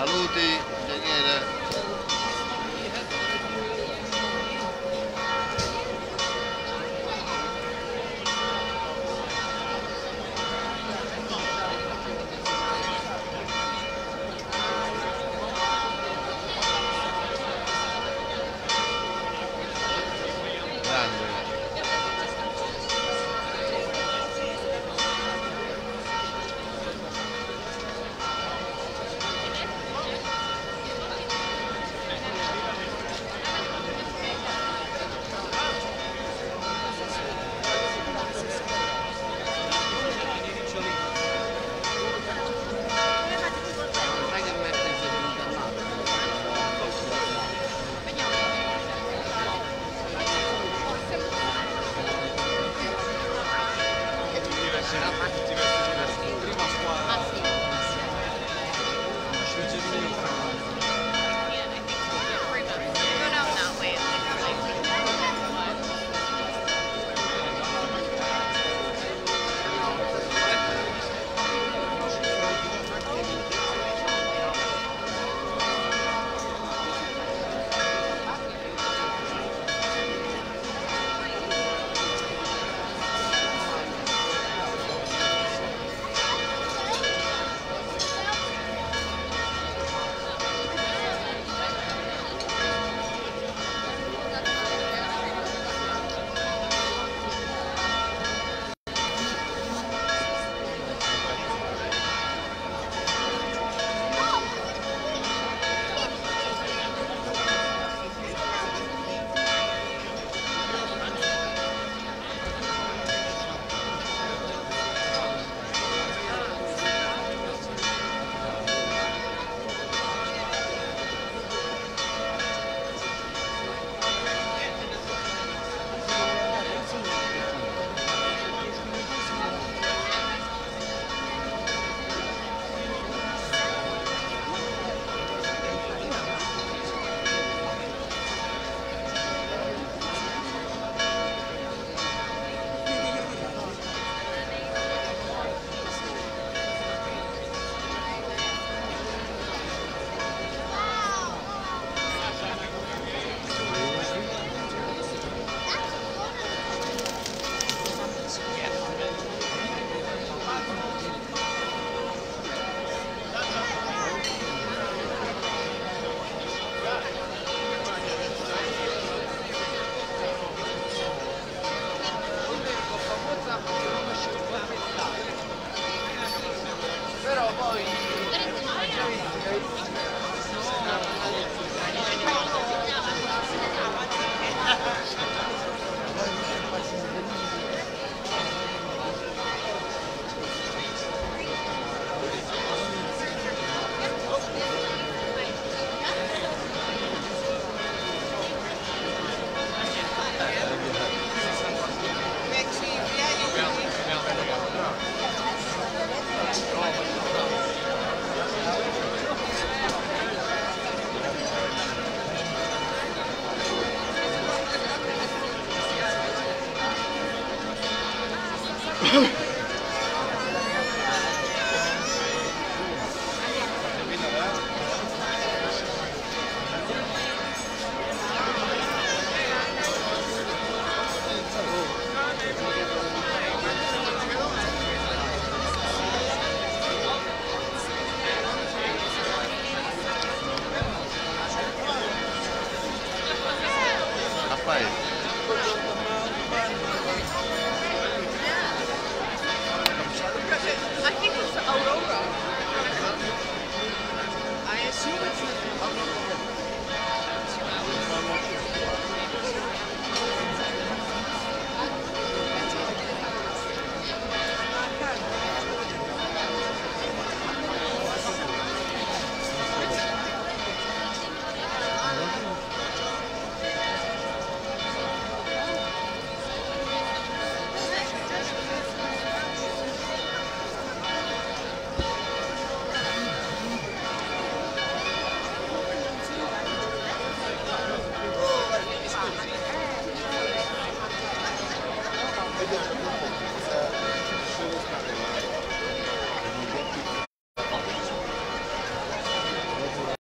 Saluti, ingegnere. Bye. Schumann's the